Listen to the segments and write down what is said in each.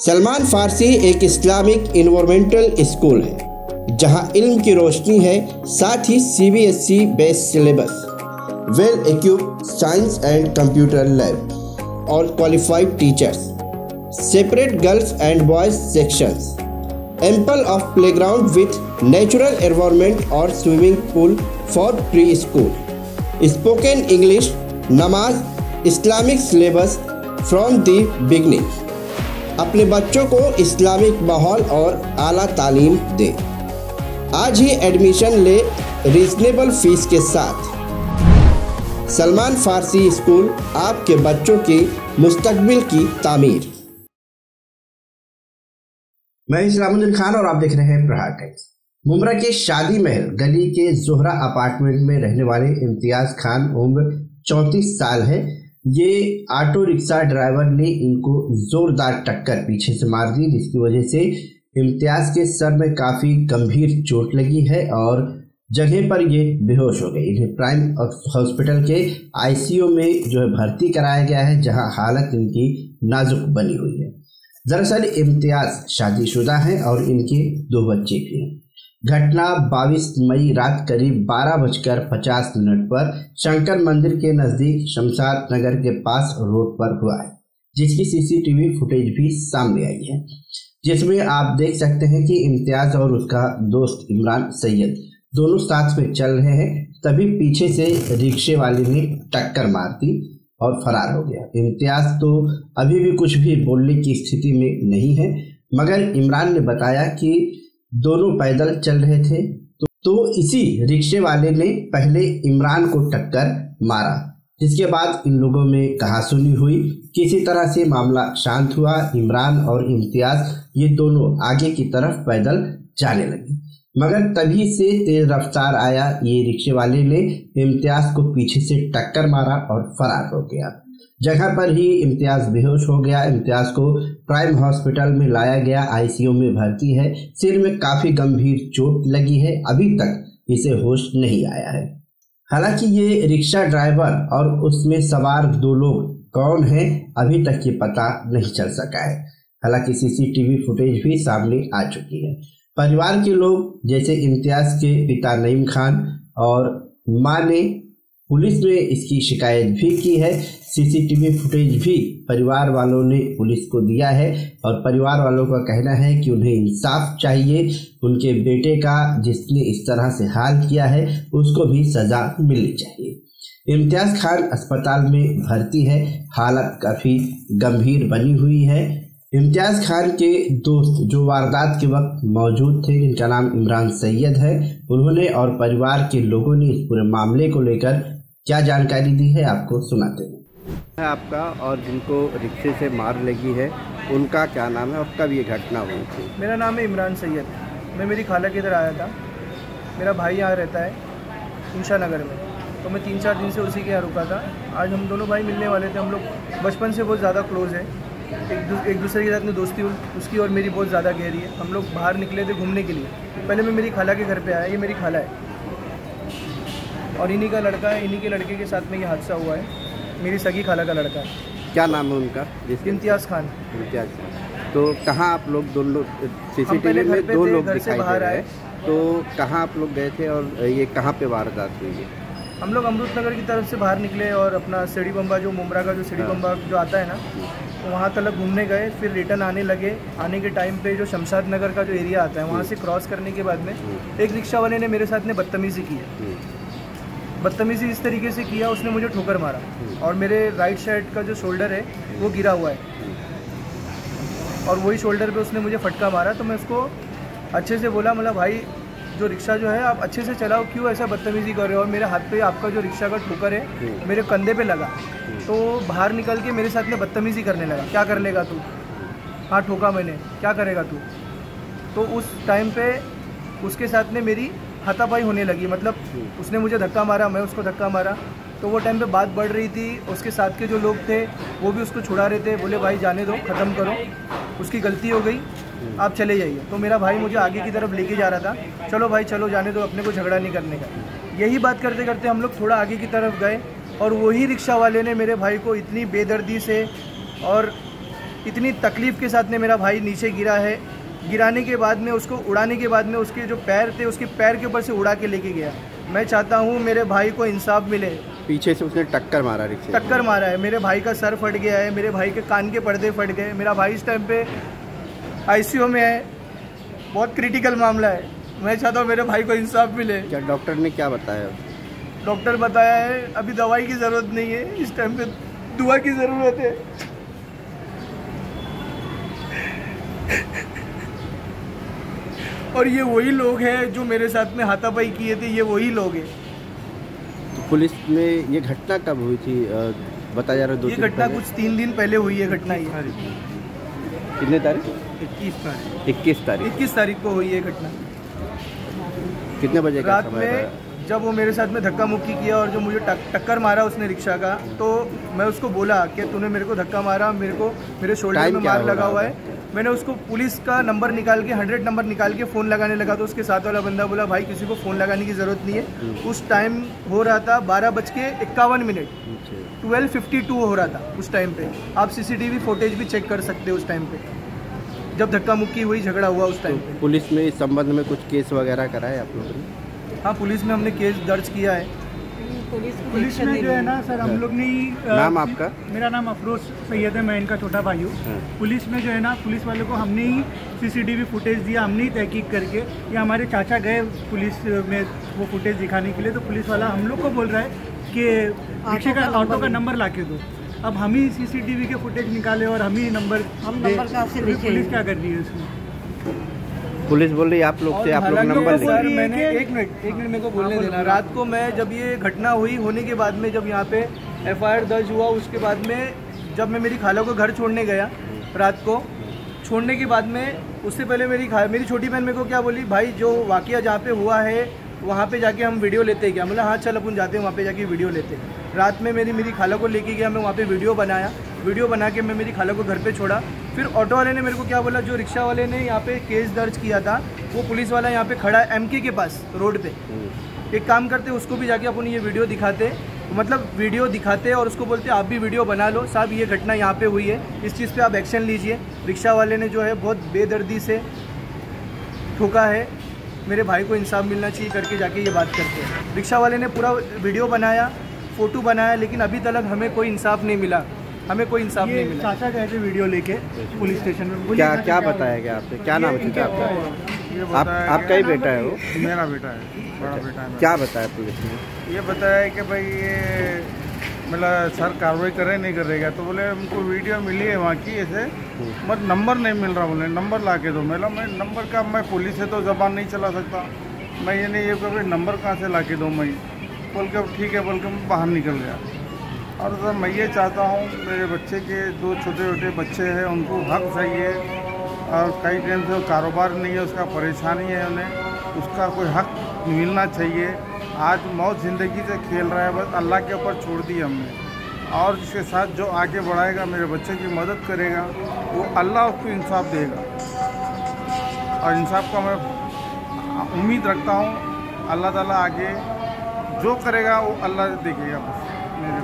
सलमान फारसी एक Islamic environmental school है, जहाँ इल्म की रोशनी है, साथ ही C B S E based syllabus well equip science and computer lab और qualified teachers separate girls and boys sections ample of playground with natural environment और swimming pool for pre school spoken English नमाज़ Islamic syllabus from the beginning अपने बच्चों को Islamic माहौल और आला तालीम दें। आज ही एडमिशन ले रीजनेबल फ़ीस के साथ। सलमान फारसी स्कूल आपके बच्चों की मुस्तकबिल की तामीर। मैं इस्लामुद्दीन खान और आप देख रहे हैं प्रहार टाइम्स। मुमरा के शादी महल, गली के जोहरा अपार्टमेंट में रहने वाले इम्तियाज़ खान, उम्र चौंतीस साल है। ये ऑटो रिक्शा ड्राइवर ने इनको जोरदार टक्कर पीछे से मार दी, जिसकी वजह से इम्तियाज़ के सर में काफ़ी गंभीर चोट लगी है और जगह पर ये बेहोश हो गए इन्हें प्राइम हॉस्पिटल के आईसीयू में जो है भर्ती कराया गया है, जहाँ हालत इनकी नाजुक बनी हुई है। दरअसल इम्तियाज़ शादीशुदा हैं और इनके दो बच्चे भी हैं। घटना 22 मई रात करीब बारह बजकर पचास मिनट पर शंकर मंदिर के नज़दीक शमशाद नगर के पास रोड पर हुआ है, जिसकी सीसीटीवी फुटेज भी सामने आई है, जिसमें आप देख सकते हैं कि इम्तियाज़ और उसका दोस्त इमरान सैयद दोनों साथ में चल रहे हैं, तभी पीछे से रिक्शे वाले ने टक्कर मार दी और फरार हो गया। इम्तियाज़ तो अभी भी कुछ भी बोलने की स्थिति में नहीं है, मगर इमरान ने बताया कि दोनों पैदल चल रहे थे तो, तो इसी रिक्शे वाले ने पहले इमरान को टक्कर मारा जिसके बाद इन लोगों में कहासुनी हुई। किसी तरह से मामला शांत हुआ इमरान और इम्तियाज़ ये दोनों आगे की तरफ़ पैदल जाने लगे। मगर तभी से तेज रफ्तार आया ये रिक्शे वाले ने इम्तियाज़ को पीछे से टक्कर मारा और फरार हो गया। जगह पर ही इम्तियाज़ बेहोश हो गया। इम्तियाज़ को प्राइम हॉस्पिटल में लाया गया। आईसीयू में भर्ती है। सिर में काफ़ी गंभीर चोट लगी है। अभी तक इसे होश नहीं आया है। हालाँकि ये रिक्शा ड्राइवर और उसमें सवार दो लोग कौन है, अभी तक ये पता नहीं चल सका है। हालाँकि सीसीटीवी फुटेज भी सामने आ चुकी है। परिवार के लोग, जैसे इम्तियाज़ के पिता नईम खान और माँ ने, पुलिस ने इसकी शिकायत भी की है। सीसीटीवी फुटेज भी परिवार वालों ने पुलिस को दिया है और परिवार वालों का कहना है कि उन्हें इंसाफ चाहिए। उनके बेटे का, जिसने इस तरह से हाल किया है, उसको भी सजा मिलनी चाहिए। इम्तियाज़ खान अस्पताल में भर्ती है। हालत काफ़ी गंभीर बनी हुई है। इम्तियाज़ खान के दोस्त जो वारदात के वक्त मौजूद थे जिनका नाम इमरान सैयद है उन्होंने और परिवार के लोगों ने इस पूरे मामले को लेकर क्या जानकारी दी है आपको सुनाते हैं। आपका और जिनको रिक्शे से मार लगी है उनका क्या नाम है और कब ये घटना हुई थी? मेरा नाम है इमरान सैयद। मैं मेरी खाला के इधर आया था। मेरा भाई यहाँ रहता है इंशा नगर में। तो मैं तीन चार दिन से उसी के यहाँ रुका था। आज हम दोनों भाई मिलने वाले थे। हम लोग बचपन से बहुत ज़्यादा क्लोज़ है। एक एक दूसरे के साथ में दोस्ती हुई उसकी और मेरी बहुत ज़्यादा गहरी है। हम लोग बाहर निकले थे घूमने के लिए। पहले मैं मेरी खाला के घर पे आया ये मेरी खाला है। और इन्हीं का लड़का है इन्हीं के लड़के के साथ में ये हादसा हुआ है। मेरी सगी खाला का लड़का है। क्या नाम है उनका? इम्तियाज़ खान। इम्तियाज़ तो कहाँ आप लोग दोनों सीसीटीवी में दो लोग दिखाई दे रहे हैं। तो कहाँ आप लोग गए थे और ये कहाँ पे वारदात हुई है? हम लोग अमृत नगर की तरफ़ से बाहर निकले और अपना सीढ़ी बम्बा जो मुमरा का जो सीढ़ी हाँ। बम्बा जो आता है ना तो वहाँ तक घूमने गए फिर रिटर्न आने लगे। आने के टाइम पे जो शमशाद नगर का जो एरिया आता है वहाँ से क्रॉस करने के बाद में हाँ। एक रिक्शा वाले ने मेरे साथ ने बदतमीज़ी की है। हाँ। बदतमीज़ी इस तरीके से किया उसने मुझे ठोकर मारा। और मेरे राइट साइड का जो शोल्डर है वो गिरा हुआ है। और वही शोल्डर पे उसने मुझे फटका मारा तो मैं उसको अच्छे से बोला मतलब भाई जो रिक्शा जो है आप अच्छे से चलाओ क्यों ऐसा बदतमीज़ी कर रहे हो? और मेरे हाथ पे आपका जो रिक्शा का ठोकर है मेरे कंधे पे लगा। तो बाहर निकल के मेरे साथ में बदतमीज़ी करने लगा। क्या कर लेगा तू? हाँ ठोका मैंने। क्या करेगा तू? तो उस टाइम पे उसके साथ में मेरी हाथापाई होने लगी। मतलब उसने मुझे धक्का मारा मैं उसको धक्का मारा। तो वो टाइम पे बात बढ़ रही थी। उसके साथ के जो लोग थे वो भी उसको छुड़ा रहे थे। बोले भाई जाने दो ख़त्म करो। उसकी गलती हो गई, आप चले जाइए। तो मेरा भाई मुझे आगे की तरफ़ लेके जा रहा था, चलो भाई, चलो, जाने दो, अपने को झगड़ा नहीं करने का। यही बात करते करते हम लोग थोड़ा आगे की तरफ़ गए, और वही रिक्शा वाले ने मेरे भाई को इतनी बेदर्दी से और इतनी तकलीफ़ के साथ ने मेरा भाई नीचे गिरा है। गिराने के बाद में उसको, उड़ाने के बाद में उसके जो पैर थे, उसके पैर के ऊपर से उड़ा के लेके गया। मैं चाहता हूँ मेरे भाई को इंसाफ मिले। पीछे से उसने टक्कर मारा रिक्शे टक्कर मारा है। मेरे भाई का सर फट गया है मेरे भाई के कान के पर्दे फट गए। मेरा भाई इस टाइम पे आईसीयू में है। बहुत क्रिटिकल मामला है। मैं चाहता हूँ मेरे भाई को इंसाफ मिले। क्या डॉक्टर ने क्या बताया? डॉक्टर बताया है अभी दवाई की ज़रूरत नहीं है। इस टाइम पे दुआ की ज़रूरत है। और ये वही लोग हैं जो मेरे साथ में हाथापाई किए थे ये वही लोग हैं। पुलिस में ये घटना कब हुई थी? बताया जा रहा है दो ये घटना कुछ तीन दिन पहले हुई है घटना ये। कितने तारीख? इक्कीस तारीख। इक्कीस तारीख। इक्कीस तारीख को हुई है घटना। कितने बजे रात में जब वो मेरे साथ में धक्का मुक्की किया और जो मुझे टक्कर मारा उसने रिक्शा का तो मैं उसको बोला कि तूने मेरे को धक्का मारा मेरे को मेरे शोल्डर में क्या मार लगा हुआ है। मैंने उसको पुलिस का नंबर निकाल के हंड्रेड नंबर निकाल के फ़ोन लगाने लगा तो उसके साथ वाला बंदा बोला भाई किसी को फ़ोन लगाने की ज़रूरत नहीं हम्म। है उस टाइम हो रहा था बारह बज के इक्यावन मिनट। ट्वेल्व फिफ्टी टू हो रहा था उस टाइम पे। आप सीसीटीवी फुटेज भी चेक कर सकते हो उस टाइम पे। जब धक्का मुक्की हुई झगड़ा हुआ उस टाइम पे। पुलिस में इस संबंध में कुछ केस वगैरह कराए आप लोगों ने? हाँ पुलिस में हमने केस दर्ज किया है। पुलिस पुलिस में जो है ना सर हम लोग ने नाम आपका? मेरा नाम अफरोज सैयद है मैं इनका छोटा भाई हूँ हाँ। पुलिस में जो है ना पुलिस वालों को हमने ही सीसीटीवी फुटेज दिया हमने ही तहकीक करके या हमारे चाचा गए पुलिस में वो फुटेज दिखाने के लिए तो पुलिस वाला हम लोग को बोल रहा है कि रिक्शे का ऑटो का नंबर- ला के दो अब हम ही सीसीटीवी के फुटेज निकाले और हम ही नंबर हम नंबर कहाँ पुलिस लेके पुलिस आएँगे? क्या कर रही है इसमें पुलिस बोल रही है आप लोग से आप लोग नंबर सर मैंने एक मिनट एक मिनट मेरे को बोलने हाँ, देना। रात को मैं जब ये घटना हुई होने के बाद में जब यहाँ पे एफआईआर दर्ज हुआ उसके बाद में जब मैं मेरी खाला को घर छोड़ने गया रात को छोड़ने के बाद में उससे पहले मेरी खा मेरी छोटी बहन मेरे को क्या बोली भाई जो वाकया जहाँ पे हुआ है वहाँ पे जाके हम वीडियो लेते हैं क्या? मतलब हाँ चल अपन जाते हैं वहाँ पे जाके वीडियो लेते हैं। रात में मेरी मेरी खाला को लेके गया मैं वहाँ पे वीडियो बनाया। वीडियो बना के मैं मेरी खाला को घर पे छोड़ा। फिर ऑटो वाले ने मेरे को क्या बोला जो रिक्शा वाले ने यहाँ पे केस दर्ज किया था वो पुलिस वाला यहाँ पे खड़ा है एमके के पास रोड पे। एक काम करते उसको भी जाके अपन ये वीडियो दिखाते। मतलब वीडियो दिखाते और उसको बोलते आप भी वीडियो बना लो साहब ये घटना यहाँ पे हुई है इस चीज़ पे आप एक्शन लीजिए। रिक्शा वाले ने जो है बहुत बेदर्दी से ठोका है मेरे भाई को इंसाफ मिलना चाहिए करके जाके ये बात करते हैं। रिक्शा वाले ने पूरा वीडियो बनाया फ़ोटो बनाया लेकिन अभी तक हमें कोई इंसाफ नहीं मिला। हमें कोई इंसाफ नहीं मिला। चाचा गए थे वीडियो लेके पुलिस स्टेशन में। क्या क्या बताया गया आपसे क्या नाम है आपका? आप आपका ही बेटा है वो? मेरा बेटा है बड़ा बेटा है क्या बताया पुलिस ने? ये बताया कि भाई ये मतलब सर कार्रवाई करे नहीं करेगा। तो बोले हमको वीडियो मिली है वहाँ की ऐसे। मत नंबर नहीं मिल रहा बोले नंबर ला के दो। मेरा मैं नंबर का मैं पुलिस से तो जबान नहीं चला सकता। मैं ये नहीं ये कभी नंबर कहाँ से ला के दूँ मैं? बोल के ठीक है बोल के मैं बाहर निकल गया। और सर, मैं ये चाहता हूँ, मेरे बच्चे के दो छोटे छोटे बच्चे हैं, उनको हक चाहिए। और कई टाइम से कारोबार नहीं है, उसका परेशानी है उन्हें। उसका कोई हक मिलना चाहिए। आज मौत ज़िंदगी से खेल रहा है, बस अल्लाह के ऊपर छोड़ दी हमने। और जिसके साथ जो आगे बढ़ाएगा, मेरे बच्चे की मदद करेगा, वो अल्लाह उसको इंसाफ देगा। और इंसाफ का मैं उम्मीद रखता हूँ, अल्लाह ताला आगे जो करेगा, वो अल्लाह देखेगा।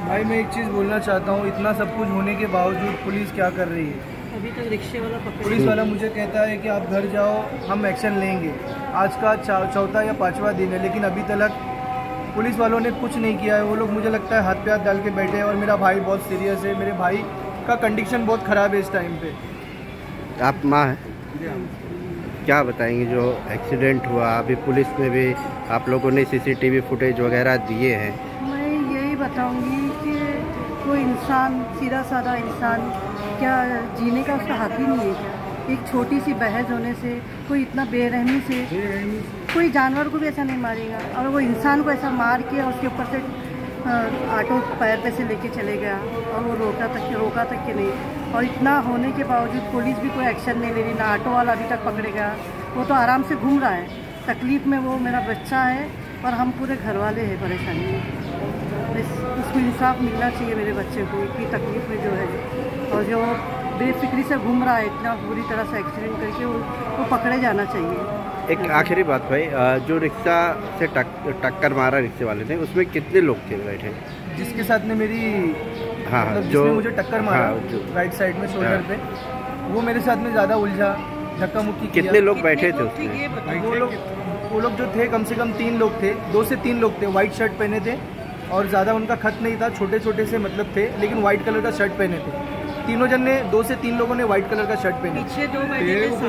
भाई मैं एक चीज़ बोलना चाहता हूँ इतना सब कुछ होने के बावजूद पुलिस क्या कर रही है? अभी तक रिक्शे वाला पुलिस वाला मुझे कहता है कि आप घर जाओ हम एक्शन लेंगे। आज का चौथा या पांचवा दिन है लेकिन अभी तक पुलिस वालों ने कुछ नहीं किया है। वो लोग मुझे लगता है हाथ पे हाथ डाल के बैठे हैं और मेरा भाई बहुत सीरियस है। मेरे भाई का कंडीशन बहुत ख़राब है इस टाइम पे। आप माँ हैं? क्या बताएँगे जो एक्सीडेंट हुआ अभी पुलिस में भी आप लोगों ने सीसीटीवी फुटेज वगैरह दिए हैं। यही बताऊँगी कि कोई इंसान सीधा साधा इंसान क्या जीने का उसका हक ही नहीं है क्या? एक छोटी सी बहस होने से कोई इतना बेरहमी से कोई जानवर को भी ऐसा नहीं मारेगा। और वो इंसान को ऐसा मार के और उसके ऊपर से ऑटो पैर पे से लेके चले गया और वो रोका तक के रोका तक के नहीं। और इतना होने के बावजूद पुलिस भी कोई एक्शन नहीं ले रही ना ऑटो वाला अभी तक पकड़े गया वो तो आराम से घूम रहा है। तकलीफ़ में वो मेरा बच्चा है और हम पूरे घर वाले हैं परेशानी। में बस उसको इंसाफ मिलना चाहिए मेरे बच्चे को इतनी तकलीफ़ में जो है। और जो बेफिक्री से घूम रहा है इतना बुरी तरह से एक्सीडेंट करके वो, वो पकड़े जाना चाहिए। एक आखिरी बात भाई जो रिक्शा से टक, टक्कर मारा रिक्शे वाले ने उसमें कितने लोग थे बैठे जिसके साथ में मेरी हाँ, मतलब जो- मुझे टक्कर मारा हाँ, राइट साइड में शोल्डर पे वो मेरे साथ में ज़्यादा उलझा धक्का मुक्की कितने लोग बैठे थे उसमें? वो लोग वो लोग जो थे कम से कम तीन लोग थे दो से तीन लोग थे वाइट शर्ट पहने थे और ज़्यादा उनका खत नहीं था छोटे छोटे से मतलब थे लेकिन व्हाइट कलर का शर्ट पहने थे। तीनों जन ने दो से तीन लोगों ने व्हाइट कलर का शर्ट पहने। पीछे दो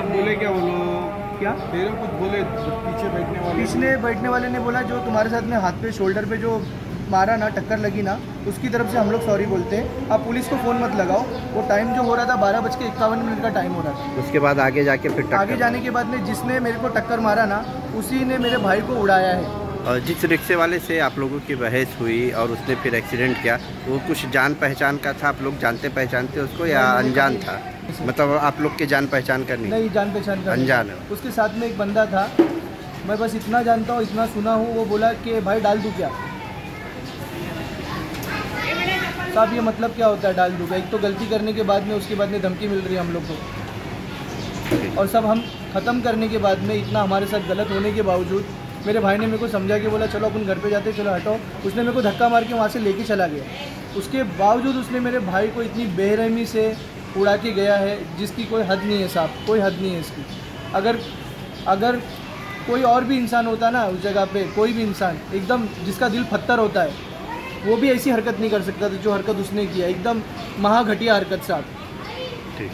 बोले क्या वो लोग? क्या? तेरे कुछ बोले पीछे बैठने वाले। पिछले बैठने वाले ने बोला जो तुम्हारे साथ में हाथ पे शोल्डर पे जो मारा ना टक्कर लगी ना उसकी तरफ़ से हम लोग सॉरी बोलते हैं। आप पुलिस को फ़ोन मत लगाओ। वो टाइम जो हो रहा था बारह बज के इक्यावन मिनट का टाइम हो रहा था। उसके बाद आगे जाके फिर आगे जाने के बाद में जिसने मेरे को टक्कर मारा ना उसी ने मेरे भाई को उड़ाया है। जिस रिक्शे वाले से आप लोगों की बहस हुई और उसने फिर एक्सीडेंट किया वो कुछ जान पहचान का था? आप लोग जानते पहचानते उसको या अनजान था? मतलब आप लोग के जान पहचान का नहीं नहीं जान पहचान का अनजान। है उसके साथ में एक बंदा था मैं बस इतना जानता हूँ इतना सुना हूँ वो बोला कि भाई डाल दूँ क्या? साहब ये मतलब क्या होता है डाल दूँ क्या? एक तो गलती करने के बाद में उसके बाद में धमकी मिल रही है हम लोग को। और सब हम ख़त्म करने के बाद में इतना हमारे साथ गलत होने के बावजूद मेरे भाई ने मेरे को समझा कि बोला, चलो, अपन घर पे जाते चलो हटाओ उसने मेरे को धक्का मार के वहाँ से लेके चला गया। उसके बावजूद उसने मेरे भाई को इतनी बेरहमी से उड़ा के गया है, जिसकी कोई हद नहीं है साहब, कोई हद नहीं है इसकी। अगर अगर कोई और भी इंसान होता ना उस जगह पे, कोई भी इंसान, एकदम जिसका दिल पत्थर होता है, वो भी ऐसी हरकत नहीं कर सकता था जो हरकत उसने किया। एकदम महाघटिया हरकत साहब। ठीक।